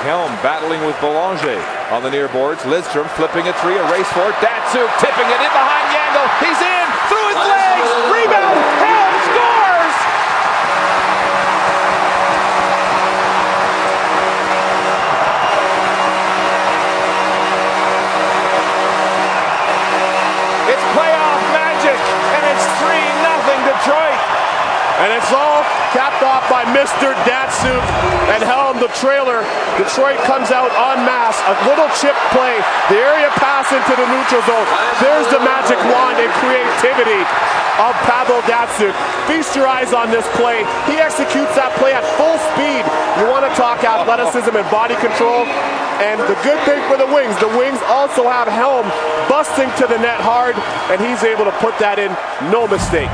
Helm battling with Belanger on the near boards. Lidstrom flipping a three, a race for it. Datsyuk tipping it in behind Yandle. He's And it's all capped off by Mr. Datsyuk and Helm, the trailer. Detroit comes out en masse. A little chip play. The area pass into the neutral zone. There's the magic wand and creativity of Pavel Datsyuk. Feast your eyes on this play. He executes that play at full speed. You want to talk athleticism and body control. And the good thing for the Wings, the Wings also have Helm busting to the net hard, and he's able to put that in, no mistake.